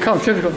Come, Typical.